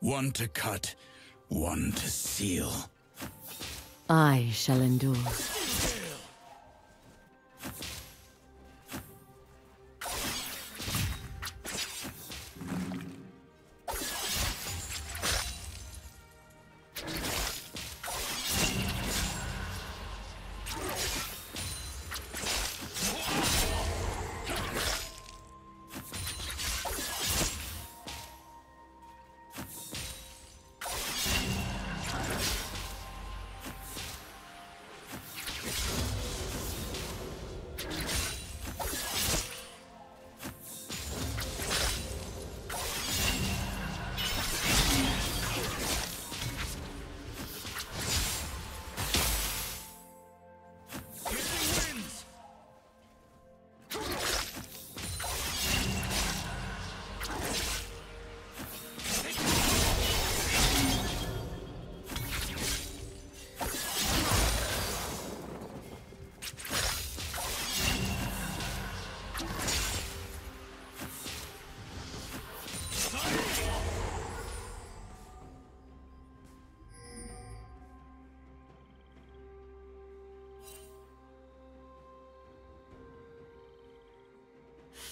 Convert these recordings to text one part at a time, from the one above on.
One to cut, one to seal. I shall endure.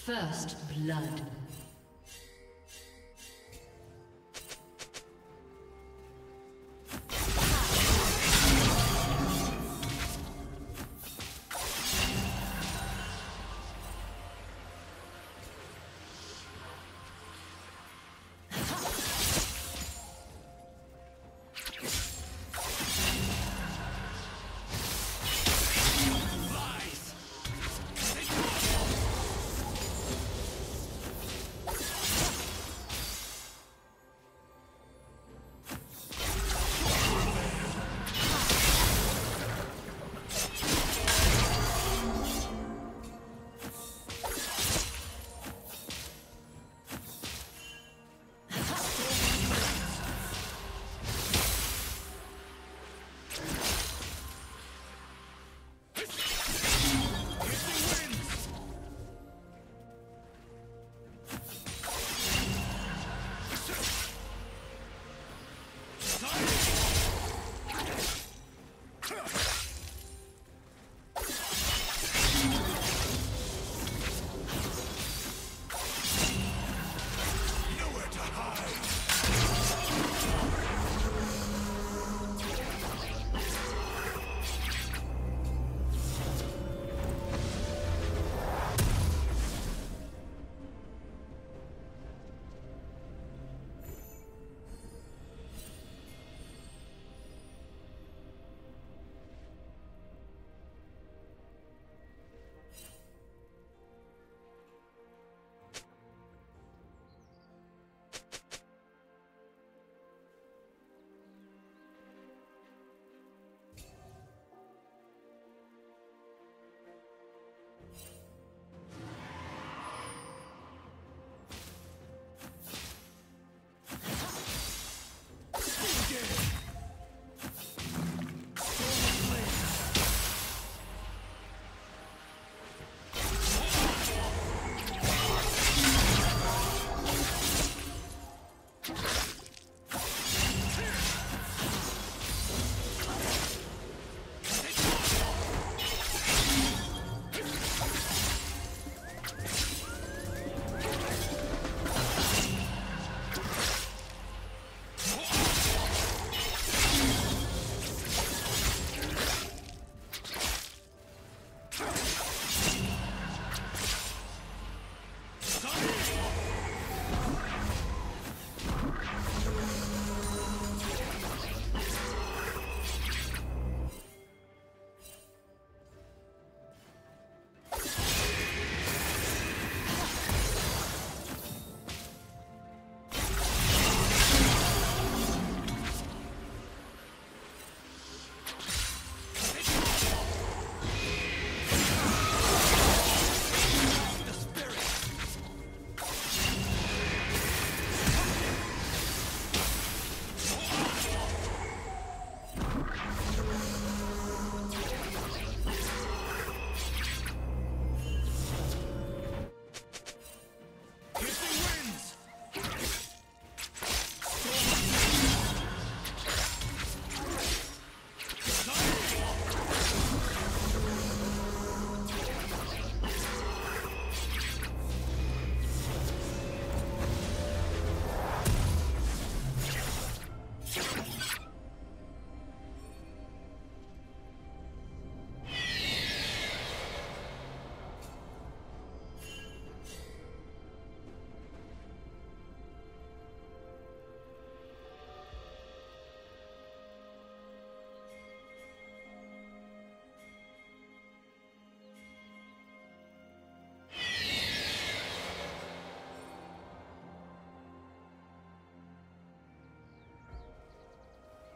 First blood.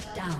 Shut down.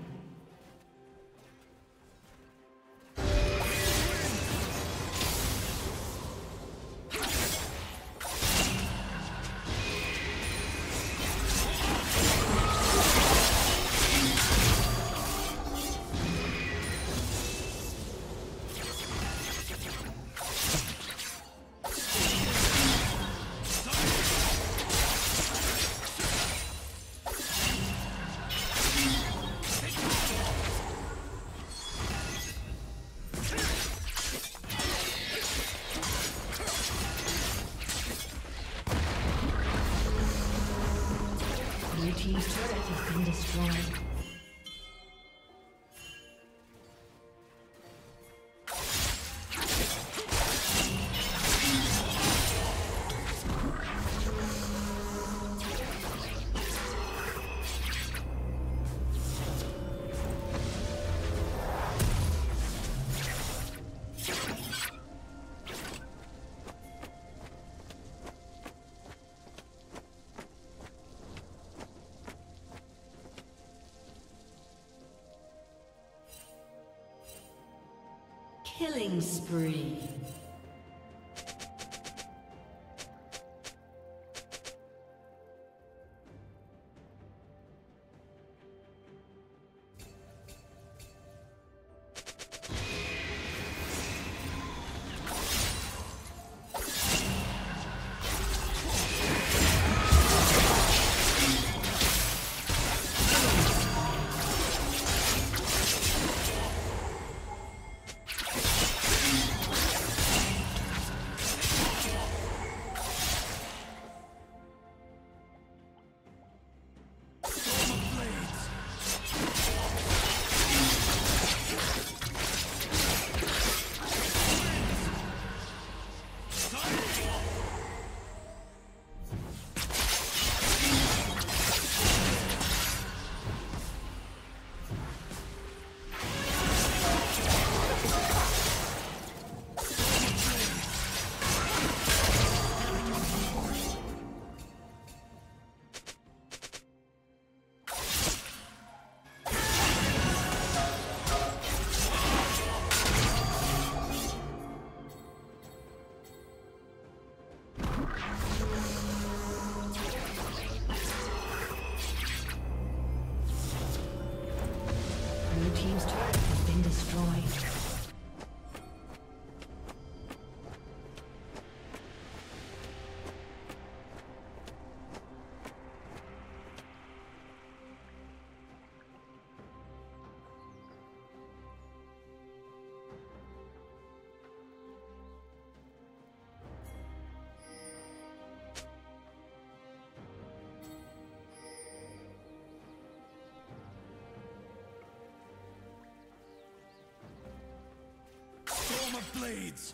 Killing spree. Blades!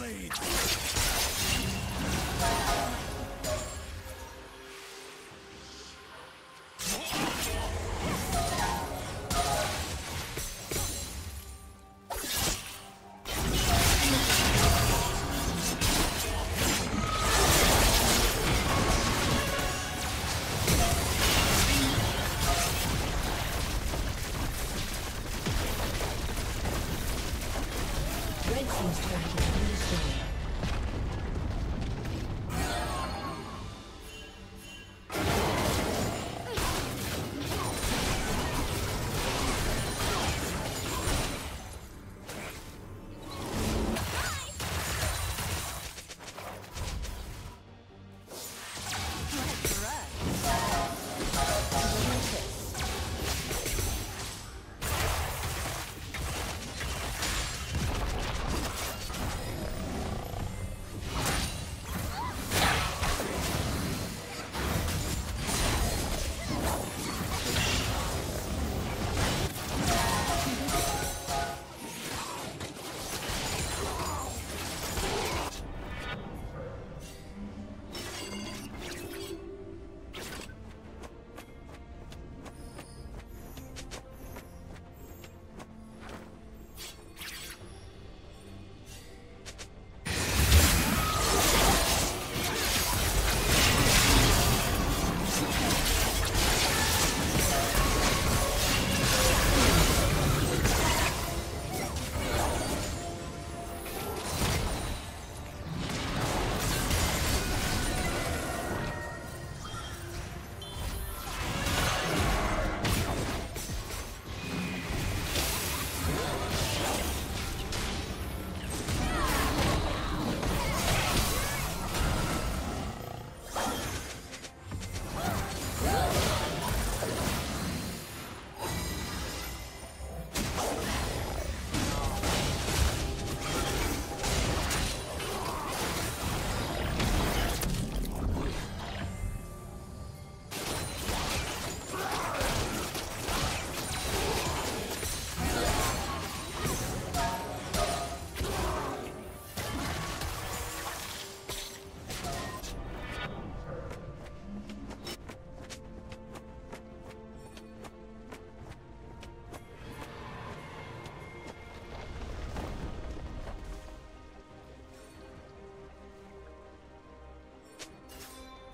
Red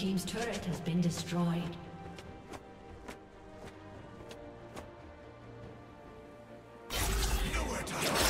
Team's turret has been destroyed. Blades.